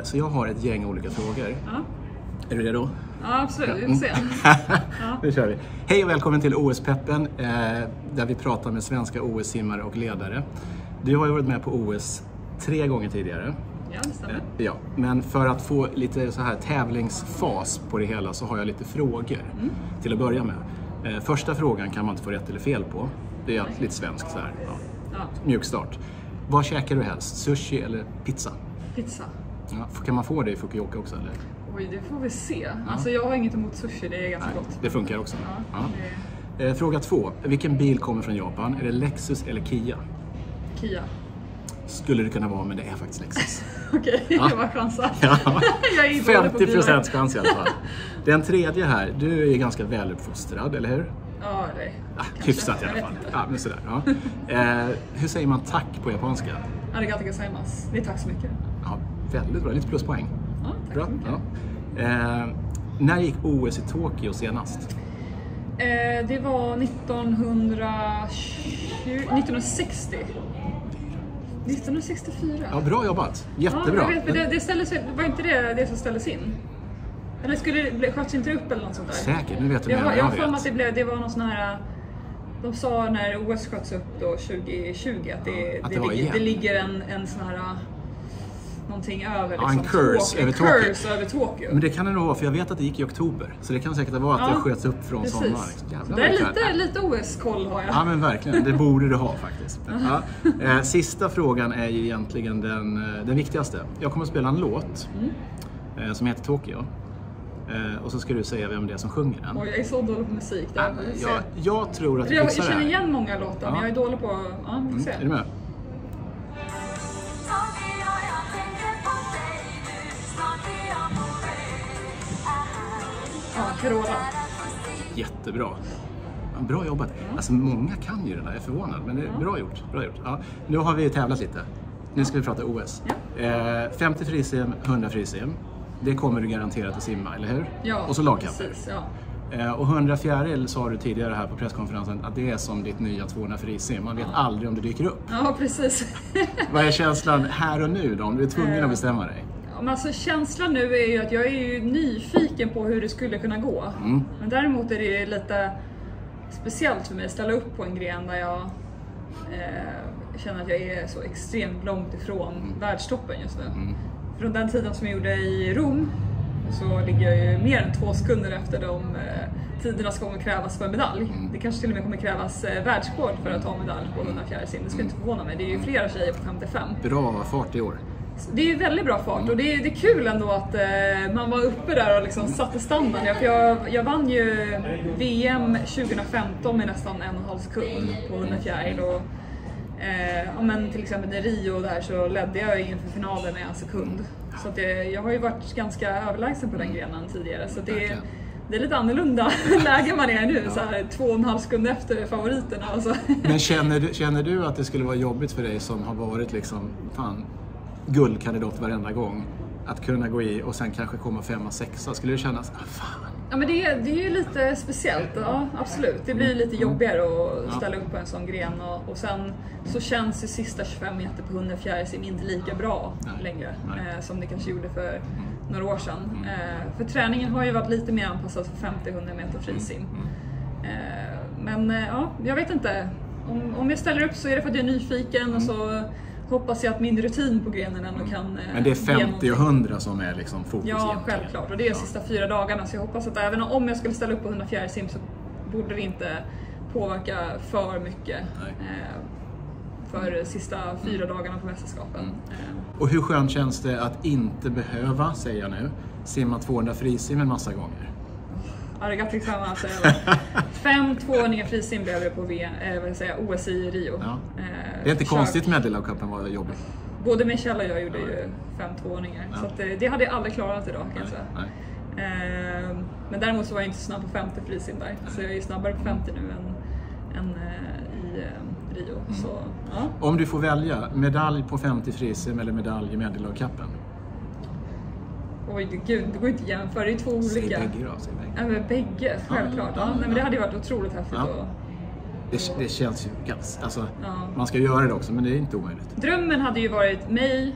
Eh, så jag har ett gäng olika frågor. Ja, Är du redo? ja absolut. Vi får se. Nu kör vi. Hej och välkommen till OS-peppen eh, där vi pratar med svenska OS-simmare och ledare. Du har ju varit med på OS tre gånger tidigare. Ja, det stämmer. Ja, men för att få lite så här tävlingsfas på det hela så har jag lite frågor till att börja med. Eh, Första frågan kan man inte få rätt eller fel på. Det är lite svenskt så här. Ja. Ja, Mjuk start. Vad käkar du helst? Sushi eller pizza? pizza. Ja, kan man få det i Fukuoka också eller? Oj, det får vi se. Alltså jag har inget emot sushi, det är ganska Nej, gott. det funkar också. Ja, Ja. det Eh, Fråga två. Vilken bil kommer från Japan? Är det Lexus eller Kia? Kia. Skulle det kunna vara, men det är faktiskt Lexus. Okej, Ja. var chansa. Ja. jag inte dålig på 50 bilar. procents chans i alla fall. Den tredje här, du är ganska väluppfostrad, eller hur? Ja, det Ah, kanske. hyfsat i alla fall. Ja, men sådär, ja. eh, hur säger man tack på japanska? Arigato gozaimasu. Det är tack så mycket. Ja, väldigt bra, lite pluspoäng. Ja, tack Bra. Ja. Eh, när gick OS i Tokyo senast? Eh, det var 1920, 1960. 1964. Ja, bra jobbat. Ja, Jättebra. jag vet, det, det ställdes, var inte det det som ställdes in? Eller skulle det, sköts inte upp eller något sånt där? Säkert, nu vet du Jag mer har än jag jag har för mig vet. att det, blev, det var någon sån här... De sa när OS sköts upp då 2020 att det, Ja, att det, det ligger, det ligger en, en sån här... Någonting över Ja, en liksom, curse Tokyo. över Tokyo. curse över Tokyo. Men det kan det nog vara, för jag vet att det gick i oktober. Så det kan säkert vara att det Ja, sköts upp från sommaren. Liksom. Det är lite, lite OS-koll har jag. Ja men verkligen, det borde du ha faktiskt. Ja. Eh, Sista frågan är ju egentligen den, eh, den viktigaste. Jag kommer att spela en låt Mm. eh, som heter Tokyo. Och så ska du säga vem det är som sjunger den. Oj, jag är så dålig på musik. Det se. jag, jag tror att du jag, jag det känner igen många låtar Ja. men jag är dålig på... Ja, vi får se. Mm, är du med? Ja, Carola. Jättebra. Ja, Bra jobbat. Alltså många kan ju det där, jag är förvånad. Men det är bra gjort. Bra gjort. Ja, nu har vi tävlat lite. Nu ska vi prata OS. Eh, 50 frisim, 100 frisim. Det kommer du garanterat att simma, eller hur? Ja, Och så lagkapper. precis, ja. Eh, Och 100 fjäril sa du tidigare här på presskonferensen att det är som ditt nya 200 frisim. Man vet aldrig om det dyker upp. ja, precis. Vad är känslan här och nu då? Om du är tvungen att bestämma dig? Men alltså, känslan nu är ju att jag är ju nyfiken på hur det skulle kunna gå. Mm. Men däremot är det lite speciellt för mig att ställa upp på en gren där jag eh, känner att jag är så extremt långt ifrån världstoppen just nu. Mm. Från den tiden som jag gjorde i Rom så ligger jag ju mer än två sekunder efter de eh, tiderna som kommer krävas för medalj. Mm. Det kanske till och med kommer krävas eh, världsrekord för att ta medalj på 100 fjärilsim. Det skulle inte förvåna mig. Det är ju flera tjejer på 55. Bra fart i år. Det är ju väldigt bra fart och det är, det är kul ändå att eh, man var uppe där och liksom satte standard. Ja, för jag, jag vann ju VM 2015 med nästan en och en halv sekund på 100 fjäril. Och, eh, ja, men till exempel i Rio där så ledde jag inför finalen med en sekund. Så det, jag har ju varit ganska överlägsen på den grenen tidigare. Så det, det är lite annorlunda läge man är nu, så här, två och en halv sekund efter favoriterna. Alltså. Men känner du, känner du att det skulle vara jobbigt för dig som har varit liksom, fan, guldkandidat varenda gång? Att kunna gå i och sen kanske komma femma, sexa. Skulle du känna så, ah, fan. Ja men det är, det är ju lite speciellt, ja absolut. Det blir lite jobbigare att ställa upp på en sån gren och, och sen så känns ju sista 25 meter på 100 fjärilsim inte lika bra Nej. längre Nej. eh, som det kanske gjorde för några år sedan. Eh, för träningen har ju varit lite mer anpassad för 50-100 meter frisim. Eh, men eh, ja, jag vet inte. Om, om jag ställer upp så är det för att jag är nyfiken och så hoppas jag att min rutin på grenen ändå kan eh, Men det är ge 50 någonting. och 100 som är liksom fokus Ja, egentligen. självklart. Och det är de sista fyra dagarna så jag hoppas att även om jag skulle ställa upp på 100 fjärilsim så borde det inte påverka för mycket eh, för sista fyra dagarna på mästerskapen. Mm. Eh, Och hur skönt känns det att inte behöva, säger jag nu, simma 200 frisim en massa gånger? Gozaimasu. alltså. Fem tvåhundringar frisim blev det på v, eh, vad säga, OS i Rio. Ja. Eh, Det är inte kört- konstigt Medelhavcupen var jobbig. Både Michelle och jag gjorde ju fem tvåhundringar. Ja. Så att, eh, det hade jag aldrig klarat idag kan jag säga. Eh, men däremot så var jag inte så snabb på 50 frisim där. Så jag är ju snabbare på 50 nu än, än i Rio. Mm. Så, ja. Om du får välja, medalj på 50 frisim eller medalj i Medelhavcupen? Oj gud, det går inte att jämföra. Det är två Säg olika. bägge då. Säg bägge. Ja, men bägge, självklart. Ja, nej, men det hade ju varit otroligt häftigt. Ja. att- Det, det känns ju ganska... Alltså, Ja. Man ska göra det också, men det är inte omöjligt. Drömmen hade ju varit mig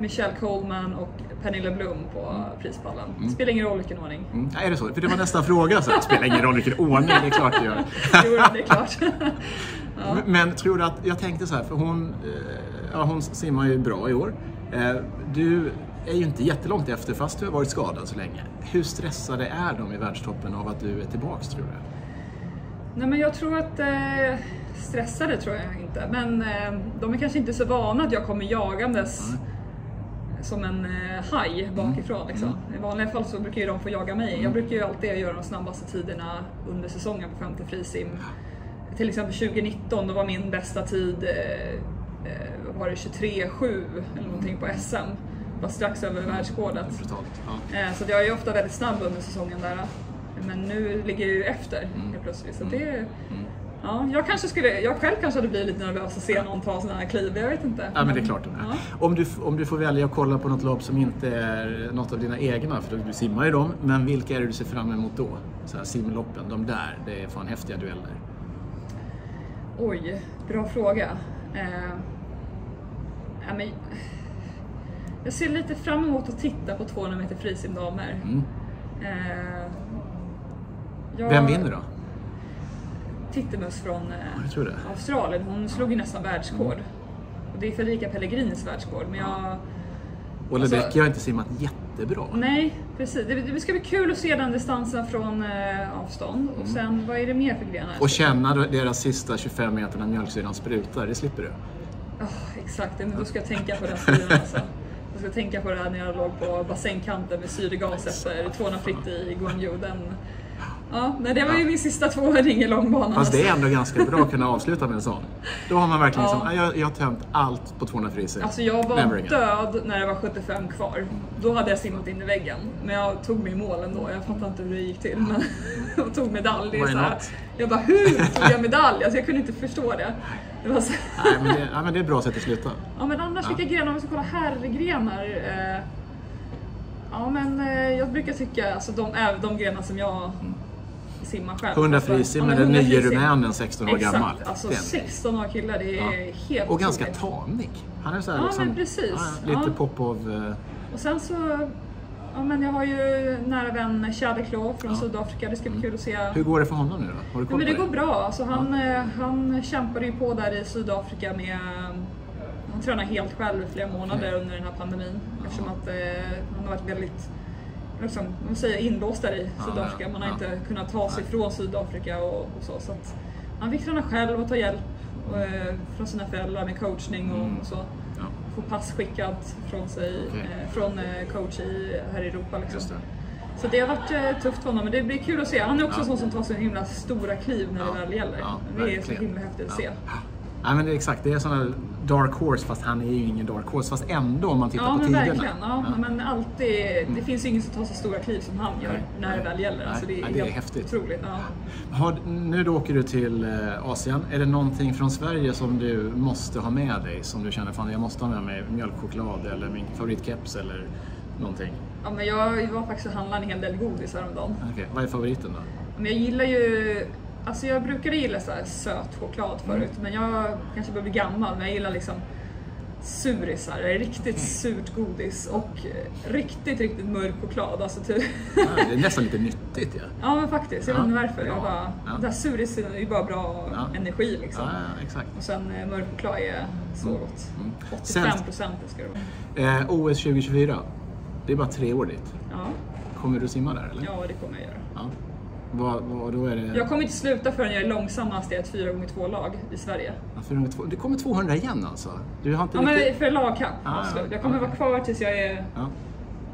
Michelle Coleman och Pernilla Blom på Mm. prispallen. Det spelar ingen roll vilken ordning. Mm. Ja, är det så? För det var nästa fråga. Så. Det spelar ingen roll vilken ordning, det är klart det gör. Jo, det är klart. Men- Men tror du att, jag tänkte så här, för hon, eh, ja, hon simmar ju bra i år. Eh, Du är ju inte jättelångt efter fast du har varit skadad så länge. Hur stressade är de i världstoppen av att du är tillbaks tror du? Nej men jag tror att eh, stressade tror jag inte. Men eh, de är kanske inte så vana att jag kommer jagandes som en eh, haj bakifrån. Liksom. I vanliga fall så brukar ju de få jaga mig. Jag brukar ju alltid göra de snabbaste tiderna under säsongen på 50 frisim. Till exempel 2019, då var min bästa tid eh, eh, var det 23.7 eller någonting på SM. Var strax över världsrekordet. Ja. Eh, Så jag är ju ofta väldigt snabb under säsongen där. Men nu ligger jag ju efter Mm. helt plötsligt. Så det, ja, jag, kanske skulle, jag själv kanske hade blivit lite nervös att se någon ta sådana här kliv, jag vet inte. Ja men det är klart. Ja. Om, du, om du får välja att kolla på något lopp som inte är något av dina egna, för du simmar ju dem, men vilka är det du ser fram emot då? Så här, simloppen, de där, det är fan häftiga dueller. Oj, bra fråga. Eh, ja, men, jag ser lite fram emot att titta på 200 meter frisimdamer. Mm. Eh, jag- Vem vinner då? Tittemus från eh. Australien, hon slog ju nästan världsrekord. Och det är Federica Pellegrinis världsrekord. Men jag, Och Alltså- Ledecky har inte simmat jättebra. nej, precis. Det, det ska bli kul att se den distansen från eh, avstånd. Och sen, vad är det mer för grenar? Och känna deras sista 25 meter när mjölksyran sprutar, det slipper du. Åh, exakt, men då ska jag tänka på den tiden alltså. Ska tänka på det här när jag låg på bassängkanten med syrgas efter 200 fritt i Guangzhou. Den, ja, nej, det var ju min sista tvåhundring i långbanan. Fast det är alltså. ändå ganska bra att kunna avsluta med en sån. Då har man verkligen Ja. liksom, "Ja, jag, jag har tömt allt på 200 friser. Alltså jag var Never again." död när det var 75 kvar. Då hade jag simmat in i väggen. Men jag tog mig i mål ändå. Jag fattar inte hur det gick till. Men jag tog medalj. Det är så här, jag bara, hur tog jag medalj? Alltså jag kunde inte förstå det. Det var så, Nej, men det, ja, men det är ett bra sätt att sluta. ja men annars vilka grenar, om vi ska kolla herrgrenar. Eh, ja men eh, jag brukar tycka, alltså de, även de grenar som jag simmar själv. 100 Alltså, frisim ja, med den 100 nye rumänen, 16 år Exakt, gammal. alltså Den- 16 år killar, det är helt Och ganska tamig. Han är så här Ja, liksom, men precis. ja, lite Ja. pop av... eh, Och sen så, ja men jag har ju nära vän Chadeklo från Sydafrika, det ska bli kul att se. Hur går det för honom nu då? Har du Ja, koll men det går bra, alltså han, eh, han kämpade ju på där i Sydafrika med han tränar helt själv i flera månader Mm. under den här pandemin eftersom att eh, han har varit väldigt liksom, man säger inlåst där i Ja, Sydafrika. Man har ja. inte kunnat ta sig från Sydafrika och, och så. så han fick träna själv och ta hjälp eh, från sina föräldrar med coachning och, Mm. och så. Ja, Få pass skickat från sig, Okej. eh, från eh, coach i, här i Europa. Liksom. det. Så det har varit eh, tufft för honom, men det blir kul att se. Han är också Ja. sån som tar så himla stora kliv när Ja. det väl gäller. Ja, det är så himla häftigt att se. Nej men det är exakt, det är här dark horse fast han är ju ingen dark horse. Fast ändå om man tittar Ja på men tiderna. verkligen. Ja, Ja. Men alltid, det finns ju ingen som tar så stora kliv som han gör Nej, när det nej, väl gäller. nej. Alltså, det är, det är häftigt. otroligt. Ja. Har, nu då åker du till eh, Asien. Är det någonting från Sverige som du måste ha med dig? Som du känner, fan jag måste ha med mig mjölkchoklad eller min favoritkeps eller någonting? Ja, men jag var faktiskt och handlade en hel del godis häromdagen. Okej, vad är favoriten då? Men jag gillar ju, alltså jag brukade gilla så här söt choklad Mm. förut, men jag kanske börjar bli gammal, men jag gillar liksom surisar, riktigt surt godis och eh, riktigt, riktigt mörk choklad. Alltså typ, Ja, det är nästan lite nyttigt. Ja. ja men faktiskt, jag Ja, vet inte varför. Jag bara, Ja. Den här surisen är ju bara bra Ja. energi liksom. Ja, exakt. Och sen eh, mörk choklad är så Mm. gott. Mm. 85 procent ska det vara. Eh, OS 2024. Det är bara tre år dit. Ja, Kommer du simma där eller? ja, det kommer jag göra. Ja. Vad, vad, då är det... Jag kommer inte sluta förrän jag är långsammast i ett 4x2 lag i Sverige. Ja, 402. Det kommer 200 igen alltså? Du har inte Ja, men riktigt... för lagkamp Ah, ja. Jag kommer Ah. vara kvar tills jag är... Ja.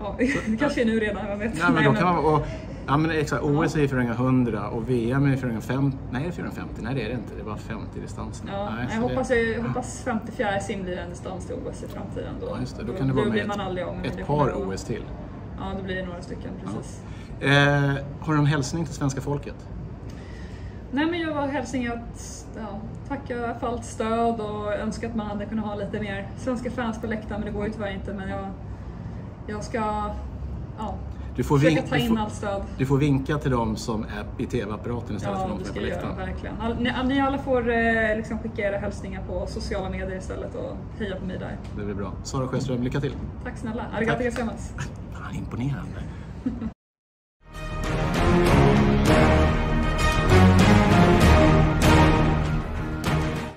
Ja, det kanske är nu redan, jag vet Ja, men Nej, då kan man, och, ja men exakt, OS är ju 400 och VM är 450. Nej, det är 450. Nej, det är det inte. Det är bara 50 distansen. Ja, Nej, jag, hoppas, det, jag hoppas 54 sim blir en distans till OS i framtiden. Då, ja, just det. Då kan det vara med ett, ett par OS till. Ja, då blir det några stycken precis. Eh, har du någon hälsning till svenska folket? Nej men jag var hälsning att ja, tacka för allt stöd och önska att man hade kunnat ha lite mer svenska fans på läktaren men det går ju tyvärr inte. Men jag, jag ska... Ja, Du får, Försöka ta du, in får, allt stöd. du får vinka till dem som är i TV-apparaten istället för Ja, de det som är ska på jag göra, läktaren. verkligen. All, ni, ni alla får eh, liksom skicka era hälsningar på sociala medier istället och heja på mig där. Det blir bra. Sara Sjöström, lycka till! Tack snälla. Arigato gozaimasu. Fan, imponerande!